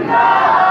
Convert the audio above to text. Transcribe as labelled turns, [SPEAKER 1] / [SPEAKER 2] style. [SPEAKER 1] Yeah!